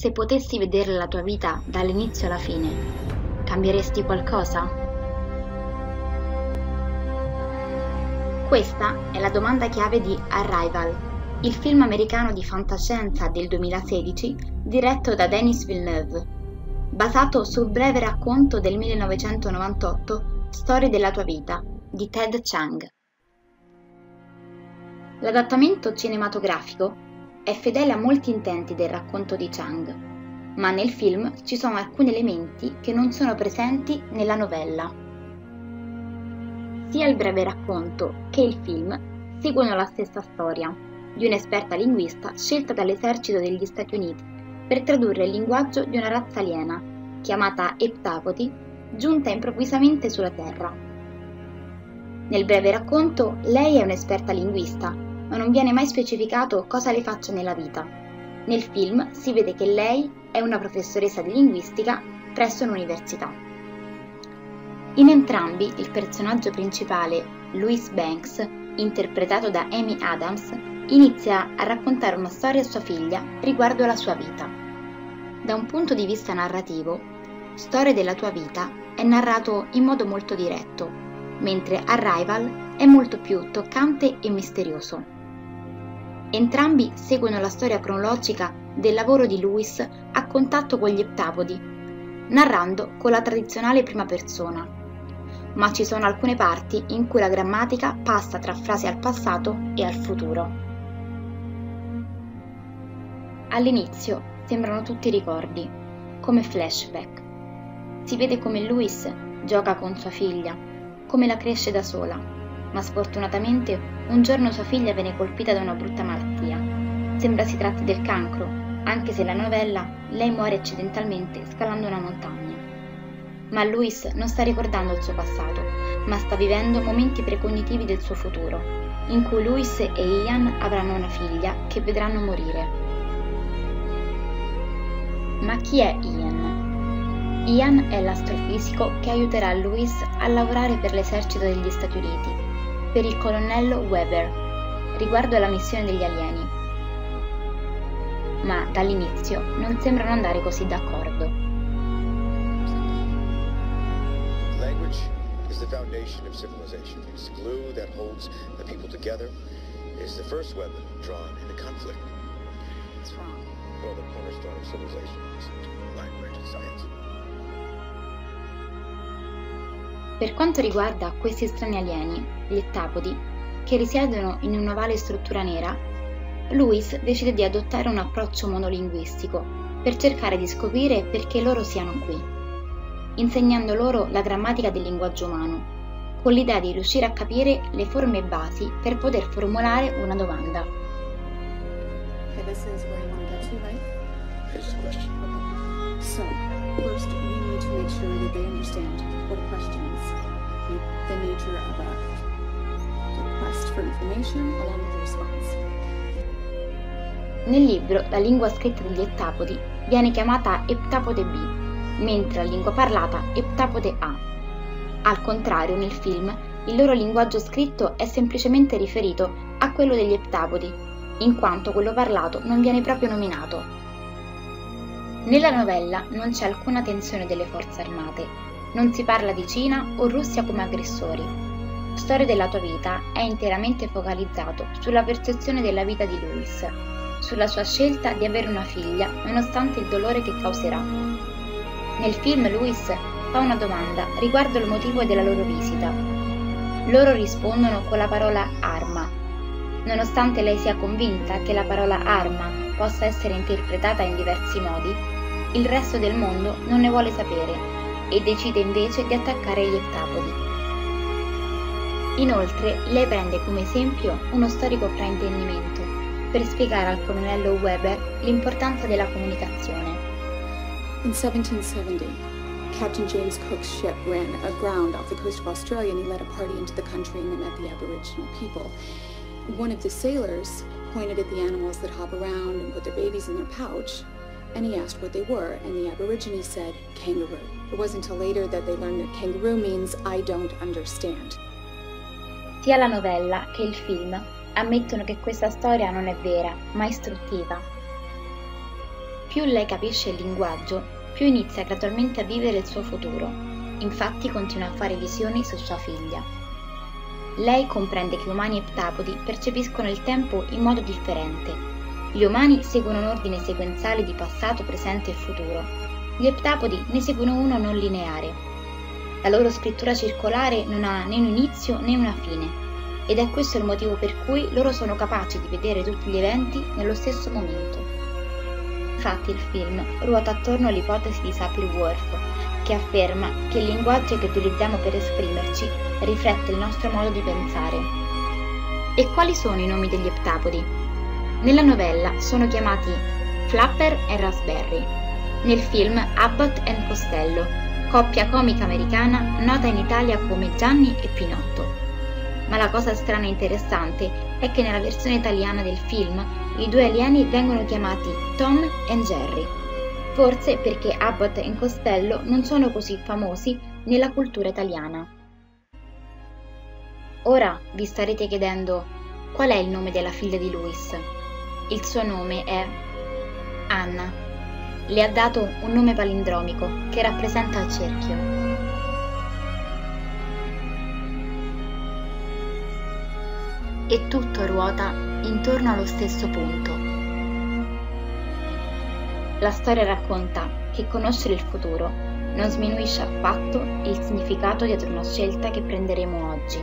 Se potessi vedere la tua vita dall'inizio alla fine, cambieresti qualcosa? Questa è la domanda chiave di Arrival, il film americano di fantascienza del 2016 diretto da Denis Villeneuve, basato sul breve racconto del 1998 Storie della tua vita di Ted Chang. L'adattamento cinematografico è fedele a molti intenti del racconto di Chang, ma nel film ci sono alcuni elementi che non sono presenti nella novella. Sia il breve racconto che il film seguono la stessa storia di un'esperta linguista scelta dall'esercito degli Stati Uniti per tradurre il linguaggio di una razza aliena, chiamata Eptapodi, giunta improvvisamente sulla Terra. Nel breve racconto lei è un'esperta linguista ma non viene mai specificato cosa le faccia nella vita. Nel film si vede che lei è una professoressa di linguistica presso un'università. In entrambi il personaggio principale, Louis Banks, interpretato da Amy Adams, inizia a raccontare una storia a sua figlia riguardo alla sua vita. Da un punto di vista narrativo, Storia della tua vita è narrato in modo molto diretto, mentre Arrival è molto più toccante e misterioso. Entrambi seguono la storia cronologica del lavoro di Lewis a contatto con gli eptapodi, narrando con la tradizionale prima persona. Ma ci sono alcune parti in cui la grammatica passa tra frasi al passato e al futuro. All'inizio sembrano tutti ricordi, come flashback. Si vede come Louis gioca con sua figlia, come la cresce da sola, ma sfortunatamente un giorno sua figlia viene colpita da una brutta malattia. Sembra si tratti del cancro, anche se nella novella lei muore accidentalmente scalando una montagna. Ma Louis non sta ricordando il suo passato, ma sta vivendo momenti precognitivi del suo futuro, in cui Louis e Ian avranno una figlia che vedranno morire. Ma chi è Ian? Ian è l'astrofisico che aiuterà Louis a lavorare per l'esercito degli Stati Uniti per il colonnello Weber riguardo alla missione degli alieni. Ma dall'inizio non sembrano andare così d'accordo. Language is the foundation of civilization. It's the glue that holds the people together. It's the first weapon drawn in a conflict. What's wrong? Well, the cornerstone of civilization is language and science. Per quanto riguarda questi strani alieni, gli ettapodi, che risiedono in un'ovale struttura nera, Lewis decide di adottare un approccio monolinguistico per cercare di scoprire perché loro siano qui, insegnando loro la grammatica del linguaggio umano, con l'idea di riuscire a capire le forme e basi per poter formulare una domanda. Okay, first we need to make sure that they understand what a question is. the nature of a request for information along with the response. Nel libro la lingua scritta degli ettapodi viene chiamata Eptapode B, mentre la lingua parlata Eptapode A. Al contrario, nel film, il loro linguaggio scritto è semplicemente riferito a quello degli eptapodi, in quanto quello parlato non viene proprio nominato. Nella novella non c'è alcuna tensione delle forze armate, non si parla di Cina o Russia come aggressori. Storia della tua vita è interamente focalizzato sulla percezione della vita di Louis, sulla sua scelta di avere una figlia nonostante il dolore che causerà. Nel film Louis fa una domanda riguardo il motivo della loro visita. Loro rispondono con la parola arma. Nonostante lei sia convinta che la parola arma possa essere interpretata in diversi modi, il resto del mondo non ne vuole sapere e decide invece di attaccare gli ettapodi. Inoltre lei prende come esempio uno storico fraintendimento per spiegare al colonnello Weber l'importanza della comunicazione. In 1770, Captain James Cook's ship ran aground off the coast of Australia and he led a party into the country and they met the Aboriginal people. One of the sailors pointed at the animals that hop around and put their babies in their pouch and he asked what they were, and the Aborigine said, kangaroo. It wasn't until later that they learned that kangaroo means I don't understand. Sia la novella che il film ammettono che questa storia non è vera, ma istruttiva. più lei capisce il linguaggio, più inizia gradualmente a vivere il suo futuro. Infatti continua a fare visioni su sua figlia. Lei comprende che umani e ptapodi percepiscono il tempo in modo differente. Gli umani seguono un ordine sequenziale di passato, presente e futuro. Gli eptapodi ne seguono uno non lineare. La loro scrittura circolare non ha né un inizio né una fine, ed è questo il motivo per cui loro sono capaci di vedere tutti gli eventi nello stesso momento. Infatti il film ruota attorno all'ipotesi di Sapir-Whorf, che afferma che il linguaggio che utilizziamo per esprimerci riflette il nostro modo di pensare. E quali sono i nomi degli eptapodi? Nella novella sono chiamati Flapper e Raspberry. Nel film Abbott e Costello, coppia comica americana nota in Italia come Gianni e Pinotto ma la cosa strana e interessante è che nella versione italiana del film i due alieni vengono chiamati Tom e Jerry, forse perché Abbott e Costello non sono così famosi nella cultura italiana. Ora vi starete chiedendo qual è il nome della figlia di Louis. Il suo nome è Anna. Le ha dato un nome palindromico che rappresenta il cerchio. e tutto ruota intorno allo stesso punto. La storia racconta che conoscere il futuro non sminuisce affatto il significato dietro una scelta che prenderemo oggi.